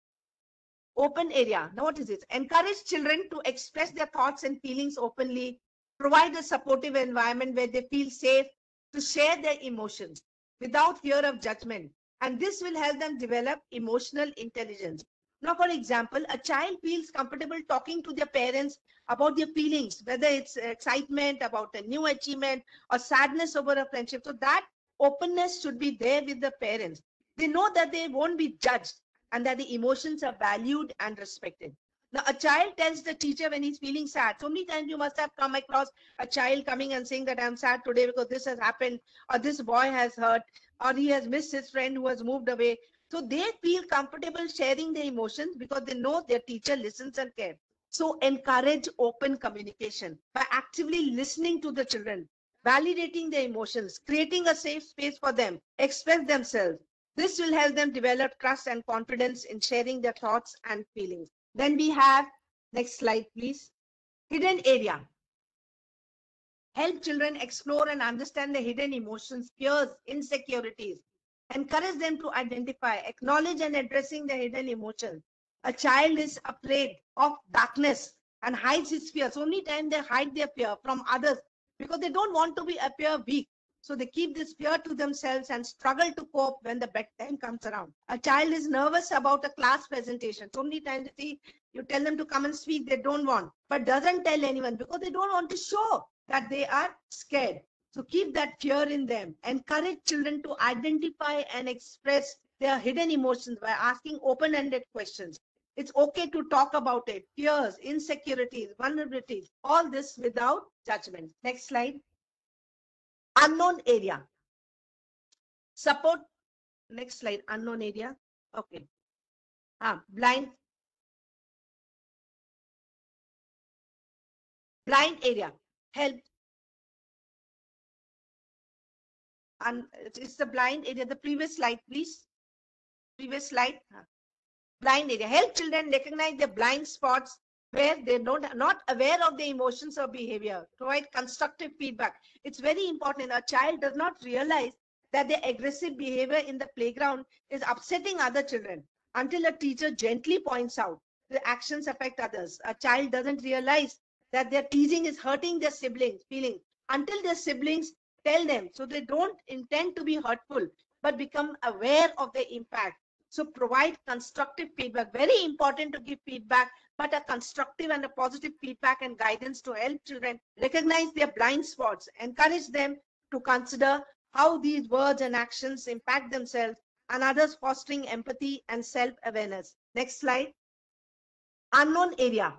Open area. Now, what is it? Encourage children to express their thoughts and feelings openly. Provide a supportive environment where they feel safe to share their emotions without fear of judgment. And this will help them develop emotional intelligence. Now, for example, a child feels comfortable talking to their parents about their feelings, whether it's excitement about a new achievement or sadness over a friendship. So that openness should be there with the parents. They know that they won't be judged and that the emotions are valued and respected. Now, a child tells the teacher when he's feeling sad. So many times you must have come across a child coming and saying that I'm sad today because this has happened, or this boy has hurt, or he has missed his friend who has moved away. So they feel comfortable sharing their emotions because they know their teacher listens and cares. So encourage open communication by actively listening to the children, validating their emotions, creating a safe space for them, express themselves. This will help them develop trust and confidence in sharing their thoughts and feelings. Then we have, next slide, please. Hidden area. Help children explore and understand the hidden emotions, fears, insecurities. Encourage them to identify, acknowledge, and addressing the hidden emotions. A child is afraid of darkness and hides his fears. Only time they hide their fear from others because they don't want to be appear weak. So they keep this fear to themselves and struggle to cope when the bedtime comes around. A child is nervous about a class presentation. So many times you see, you tell them to come and speak, they don't want, but doesn't tell anyone because they don't want to show that they are scared. So keep that fear in them. Encourage children to identify and express their hidden emotions by asking open-ended questions. It's okay to talk about it, fears, insecurities, vulnerabilities, all this without judgment. Next slide. Unknown area. Support. Next slide. Unknown area. Okay. Ah, blind. Blind area. Help. And it's the blind area. The previous slide, please. Previous slide. Blind area. Help children recognize their blind spots where they don't not aware of the emotions or behavior. Provide constructive feedback. It's very important. A child does not realize that their aggressive behavior in the playground is upsetting other children until a teacher gently points out the actions affect others. A child doesn't realize that their teasing is hurting their siblings' feelings until their siblings tell them. So they don't intend to be hurtful, but become aware of the impact. So provide constructive feedback. Very important to give feedback, but a constructive and a positive feedback and guidance to help children recognize their blind spots, encourage them to consider how these words and actions impact themselves and others, fostering empathy and self-awareness. Next slide. Unknown area.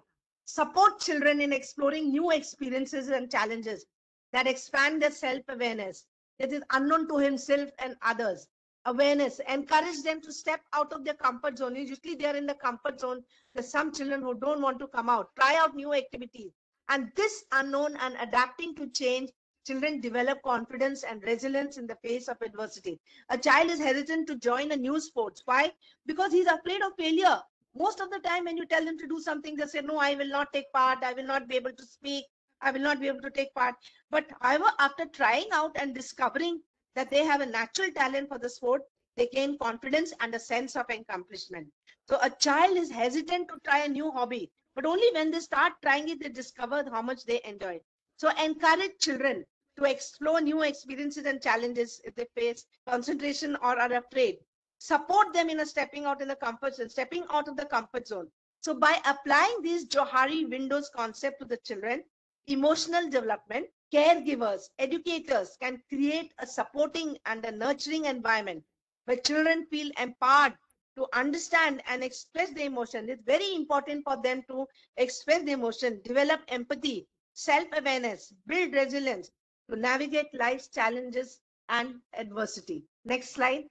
Support children in exploring new experiences and challenges that expand their self-awareness that is unknown to himself and others awareness encourage them to step out of their comfort zone. Usually they are in the comfort zone. There's some children who don't want to come out. Try out new activities. And this unknown and adapting to change children develop confidence and resilience in the face of adversity. A child is hesitant to join a new sports why? Because he's afraid of failure. Most of the time when you tell them to do something they say no i will not take part. I will not be able to speak. I will not be able to take part. But however after trying out and discovering that they have a natural talent for the sport, they gain confidence and a sense of accomplishment. So a child is hesitant to try a new hobby, but only when they start trying it, they discover how much they enjoy. It. So encourage children to explore new experiences and challenges if they face concentration or are afraid. Support them in a stepping out in the comfort zone, stepping out of the comfort zone. So by applying these Johari windows concept to the children, emotional development, caregivers, educators can create a supporting and a nurturing environment where children feel empowered to understand and express the emotion. It's very important for them to express the emotion, develop empathy, self-awareness, build resilience to navigate life's challenges and adversity. Next slide.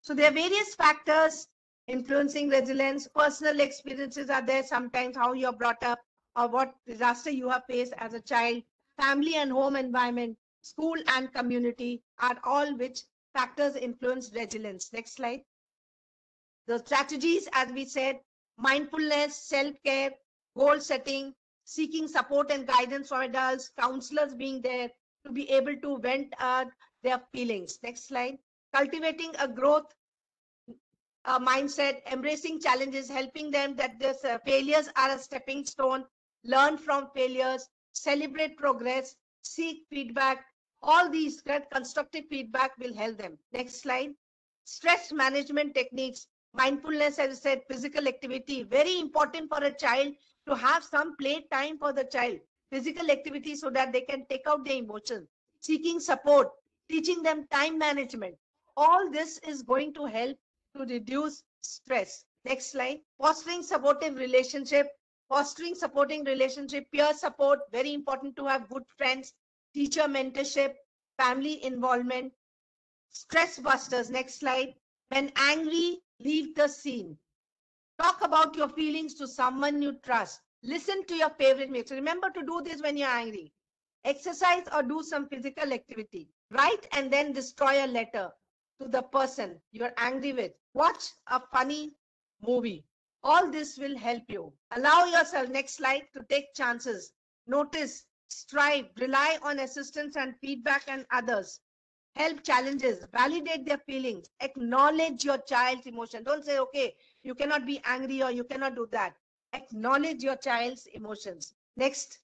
So there are various factors influencing resilience. Personal experiences are there sometimes, how you're brought up or what disaster you have faced as a child family and home environment, school and community are all which factors influence resilience. Next slide. The strategies, as we said, mindfulness, self-care, goal setting, seeking support and guidance from adults, counselors being there to be able to vent uh, their feelings. Next slide. Cultivating a growth uh, mindset, embracing challenges, helping them that this uh, failures are a stepping stone, learn from failures, celebrate progress, seek feedback. All these constructive feedback will help them. Next slide. Stress management techniques, mindfulness, as I said, physical activity, very important for a child to have some play time for the child, physical activity so that they can take out their emotions, seeking support, teaching them time management. All this is going to help to reduce stress. Next slide. Fostering supportive relationship, fostering supporting relationship, peer support, very important to have good friends, teacher mentorship, family involvement, stress busters. Next slide. When angry, leave the scene. Talk about your feelings to someone you trust. Listen to your favorite music. Remember to do this when you're angry. Exercise or do some physical activity. Write and then destroy a letter to the person you're angry with. Watch a funny movie. All this will help you. Allow yourself, next slide, to take chances. Notice, strive, rely on assistance and feedback and others. Help challenges, validate their feelings, acknowledge your child's emotion. Don't say, okay, you cannot be angry or you cannot do that. Acknowledge your child's emotions. Next,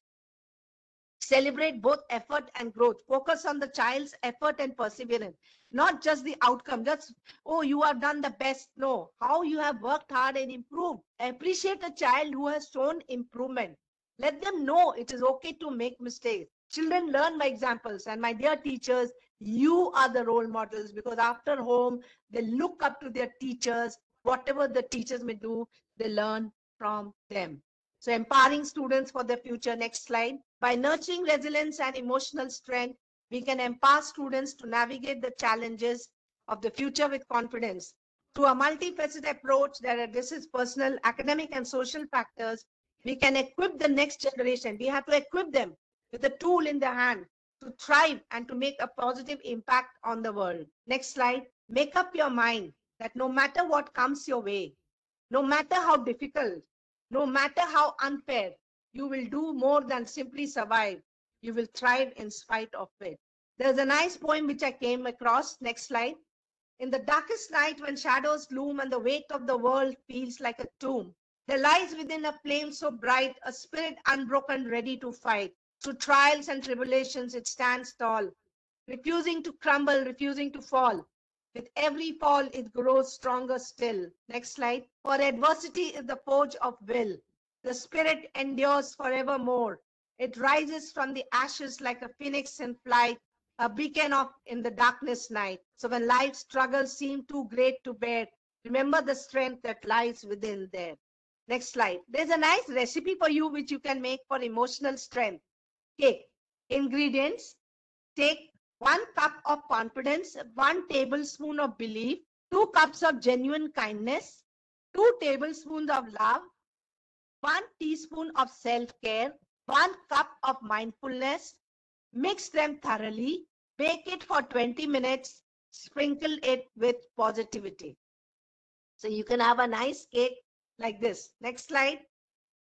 celebrate both effort and growth. Focus on the child's effort and perseverance, not just the outcome. Just, oh, you have done the best. No, how you have worked hard and improved. Appreciate a child who has shown improvement. Let them know it is okay to make mistakes. Children learn by examples. And my dear teachers, you are the role models because after home, they look up to their teachers. Whatever the teachers may do, they learn from them. So empowering students for the future. Next slide. By nurturing resilience and emotional strength, we can empower students to navigate the challenges of the future with confidence. Through a multifaceted approach that addresses personal, academic, and social factors, we can equip the next generation. We have to equip them with a tool in their hand to thrive and to make a positive impact on the world. Next slide. Make up your mind that no matter what comes your way, no matter how difficult, no matter how unfair, you will do more than simply survive. You will thrive in spite of it. There's a nice poem which I came across. Next slide. In the darkest night, when shadows loom and the weight of the world feels like a tomb, there lies within a flame so bright a spirit unbroken, ready to fight. Through trials and tribulations, it stands tall, refusing to crumble, refusing to fall. With every fall, it grows stronger still. Next slide. For adversity is the forge of will. The spirit endures forevermore. It rises from the ashes like a phoenix in flight, a beacon of in the darkness night. So when life's struggles seem too great to bear, remember the strength that lies within there. Next slide. There's a nice recipe for you which you can make for emotional strength. Okay. Ingredients. Take one cup of confidence, one tablespoon of belief, two cups of genuine kindness, two tablespoons of love, one teaspoon of self-care, one cup of mindfulness, mix them thoroughly, bake it for 20 minutes, sprinkle it with positivity. So you can have a nice cake like this. Next slide.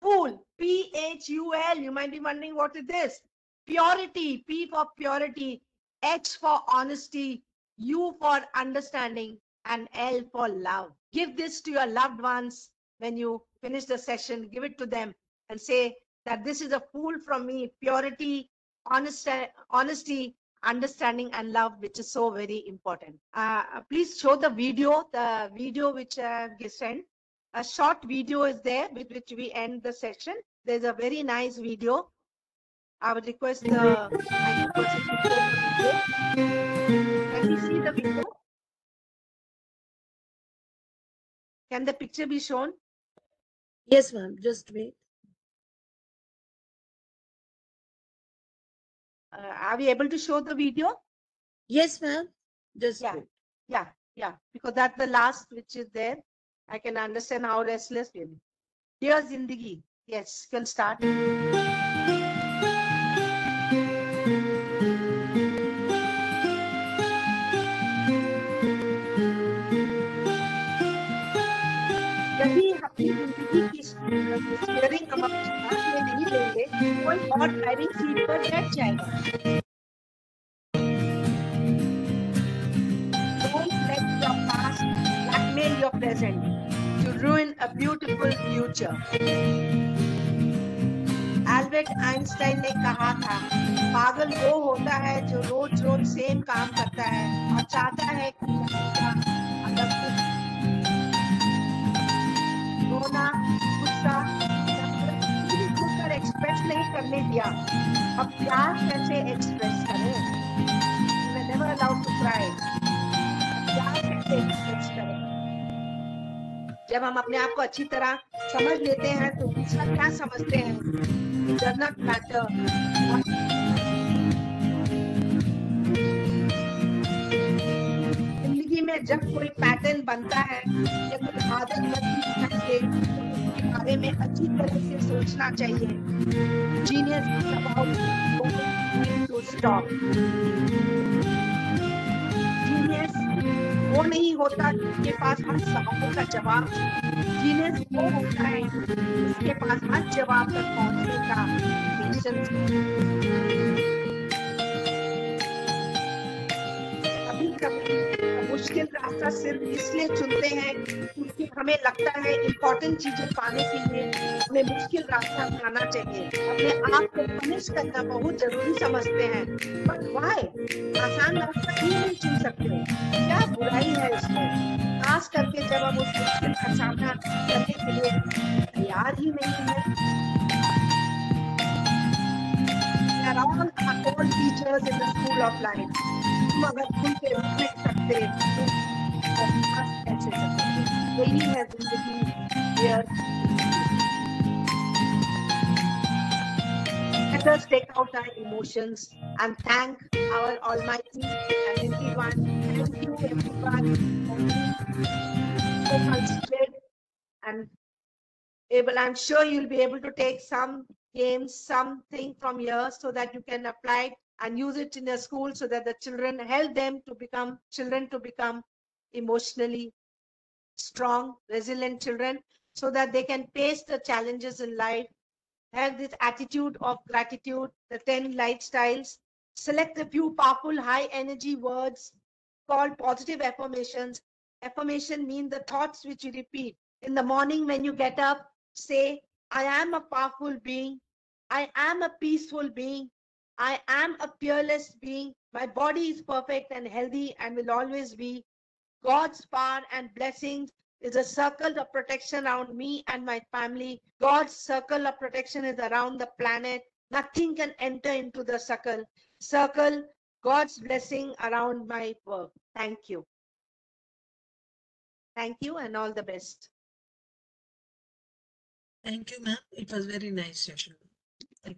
Pool, P-H-U-L. You might be wondering what is this? Purity, P for purity, H for honesty, U for understanding, and L for love. Give this to your loved ones when you finish the session. Give it to them and say that this is a fool from me. Purity, honest, honesty, understanding, and love, which is so very important. Uh, please show the video, the video which I uh, sent. A short video is there with which we end the session. There's a very nice video I would request the IT person to show the video. Can we see the video? Can the picture be shown? Yes, ma'am. Just wait. Uh, are we able to show the video? Yes, ma'am. Just Yeah. wait. Yeah, yeah, because that's the last which is there. I can understand how restless we are. Dear Zindagi. Yes, you can start. और driving seat पर बैठ let your present. ruin a beautiful future. Albert Einstein ने कहा था पागल वो होता है जो रोज रोज सेम काम जब हम अपने आप को अच्छी तरह समझ लेते हैं तो दूसरा क्या समझते हैं? does not matter ज़िंदगी में जब कोई पैटर्न बनता है, या कोई आदत बनती है तो उसके बारे में अच्छी तरह से सोचना चाहिए। जीनियस टू स्टॉप वो नहीं होता जिसके पास हर सवालों का जवाब जीनियस वो होता है जिसके पास हर जवाब तक पहुँचने का पेशेंस। कभी कभी मुश्किल रास्ता सिर्फ़ इसलिए चुनते हैं क्योंकि हमें लगता है इम्पोर्टेंट चीज़ें पाने के लिए हमें मुश्किल रास्ता अपनाना चाहिए। अपने आप को पनिश करना बहुत ज़रूरी समझते हैं। बट वाई आसान रास्ता क्यों नहीं चुन सकते। क्या बुराई है इसमें? खास करके जब हम उस मुश्किल का सामना करने के लिए तैयार ही नहीं है। We are all our own teachers in the school of life. तुम अगर खुल के रुक नहीं सकते तो विकास कैसे करोगे यही है जिंदगी Here. Let us take out our emotions and thank our Almighty and everyone. Thank you, everyone, for being so considerate and able. I'm sure you'll be able to take some games, something from here so that you can apply it and use it in your school so that the children help them to become children to become emotionally strong, resilient children so that they can face the challenges in life, have this attitude of gratitude, the 10 lifestyles, select a few powerful high energy words called positive affirmations. Affirmation mean the thoughts which you repeat. In the morning when you get up, say, I am a powerful being. I am a peaceful being. I am a peerless being. My body is perfect and healthy and will always be. God's power and blessings is a circle of protection around me and my family. God's circle of protection is around the planet. Nothing can enter into the circle. Circle God's blessing around my work. Thank you. Thank you and all the best. Thank you, ma'am. It was very nice session. Thank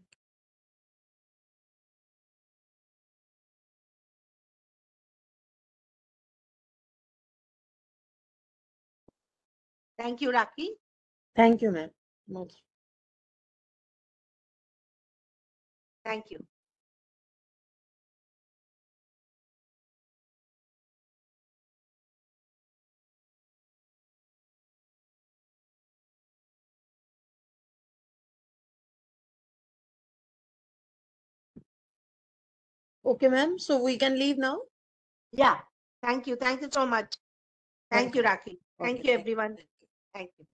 Thank you, Raki. Thank you, ma'am. Most. Thank you. Okay, ma'am. So we can leave now? Yeah. Thank you. Thank you so much. Thank you, Raki. Thank you, everyone. Thank you.